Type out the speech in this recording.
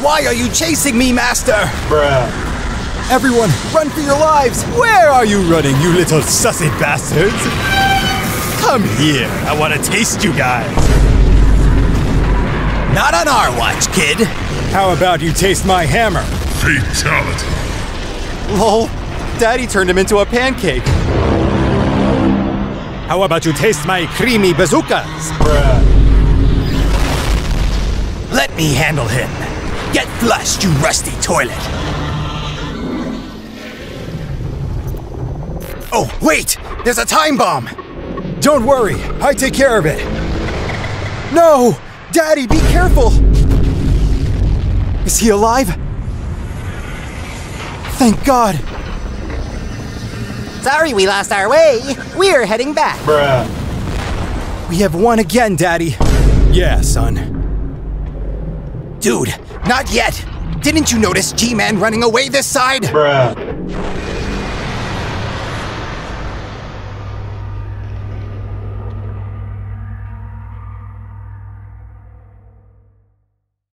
Why are you chasing me, Master? Bruh. Everyone, run for your lives! Where are you running, you little sussy bastards? Come here, I want to taste you guys. Not on our watch, kid. How about you taste my hammer? Fatality. Lol, Daddy turned him into a pancake. How about you taste my creamy bazookas? Bruh. Let me handle him. Get flushed, you rusty toilet. Oh, wait! There's a time bomb! Don't worry, I take care of it. No! Daddy, be careful! Is he alive? Thank God. Sorry we lost our way. We're heading back. Bruh. We have won again, Daddy. Yeah, son. Dude, not yet. Didn't you notice G-Man running away this side? Bruh.